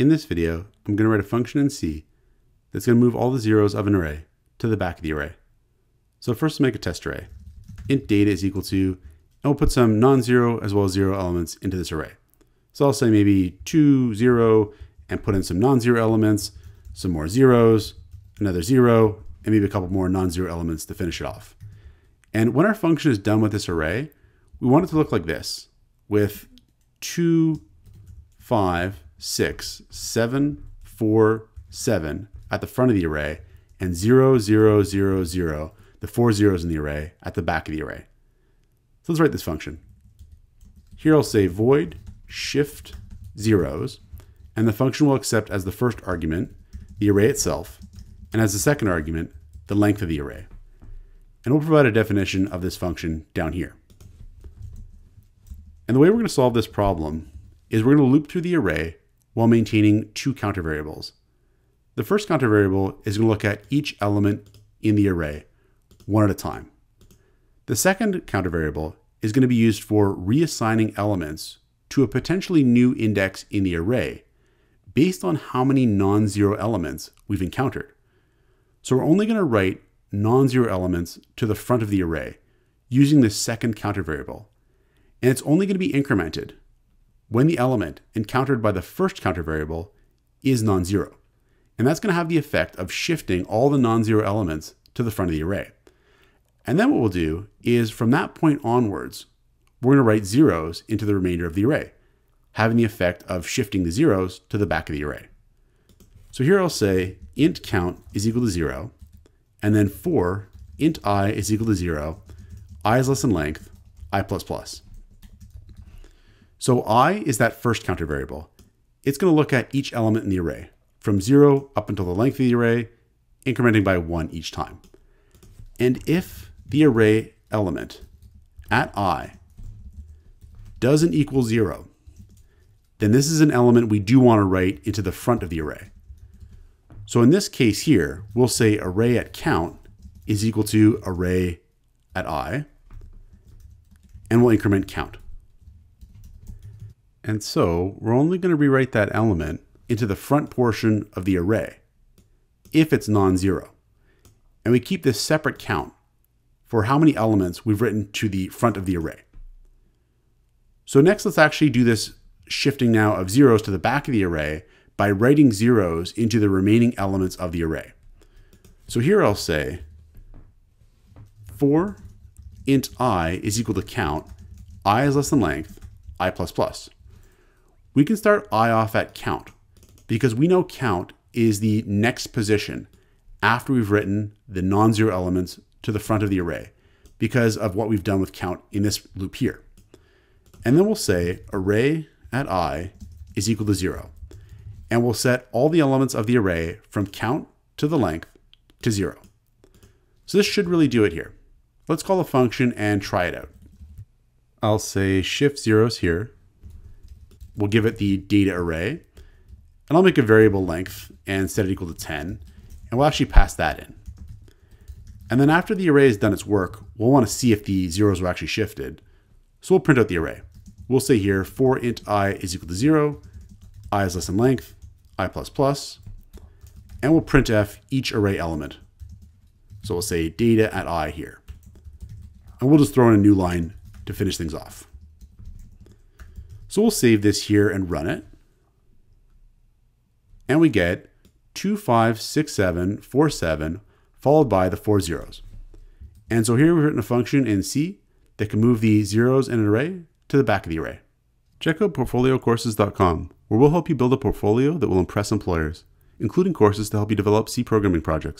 In this video, I'm going to write a function in C that's going to move all the zeros of an array to the back of the array. So first make a test array. int data is equal to, and we'll put some non-zero as well as zero elements into this array. So I'll say maybe two, zero, and put in some non-zero elements, some more zeros, another zero, and maybe a couple more non-zero elements to finish it off. And when our function is done with this array, we want it to look like this, with 2, 5, 6, 7, 4, 7 at the front of the array, and 0, 0, 0, 0, the four zeros in the array, at the back of the array. So let's write this function. Here I'll say void shift zeros, and the function will accept as the first argument the array itself, and as the second argument, the length of the array. And we'll provide a definition of this function down here. And the way we're going to solve this problem is we're going to loop through the array while maintaining two counter variables. The first counter variable is going to look at each element in the array, one at a time. The second counter variable is going to be used for reassigning elements to a potentially new index in the array based on how many non-zero elements we've encountered. So we're only going to write non-zero elements to the front of the array using the second counter variable. And it's only going to be incremented when the element encountered by the first counter variable is non-zero. And that's going to have the effect of shifting all the non-zero elements to the front of the array. And then what we'll do is from that point onwards, we're going to write zeros into the remainder of the array, having the effect of shifting the zeros to the back of the array. So here I'll say int count is equal to zero, and then for int i is equal to zero, i is less than length, i plus plus. So i is that first counter variable. It's going to look at each element in the array, from 0 up until the length of the array, incrementing by 1 each time. And if the array element at i doesn't equal 0, then this is an element we do want to write into the front of the array. So in this case here, we'll say array at count is equal to array at i, and we'll increment count. And so we're only going to rewrite that element into the front portion of the array if it's non-zero. And we keep this separate count for how many elements we've written to the front of the array. So next, let's actually do this shifting now of zeros to the back of the array by writing zeros into the remaining elements of the array. So here I'll say for int i is equal to count, i is less than length, i plus plus we can start I off at count because we know count is the next position after we've written the non-zero elements to the front of the array because of what we've done with count in this loop here. And then we'll say array at i is equal to zero. And we'll set all the elements of the array from count to the length to zero. So this should really do it here. Let's call a function and try it out. I'll say shift zeros here we'll give it the data array, and I'll make a variable length and set it equal to 10, and we'll actually pass that in. And then after the array has done its work, we'll want to see if the zeros were actually shifted. So we'll print out the array. We'll say here for int i is equal to 0, i is less than length, i plus plus, and we'll printf each array element. So we'll say data at i here. And we'll just throw in a new line to finish things off. So we'll save this here and run it. And we get 256747 followed by the four zeros. And so here we've written a function in C that can move the zeros in an array to the back of the array. Check out portfoliocourses.com, where we'll help you build a portfolio that will impress employers, including courses to help you develop C programming projects.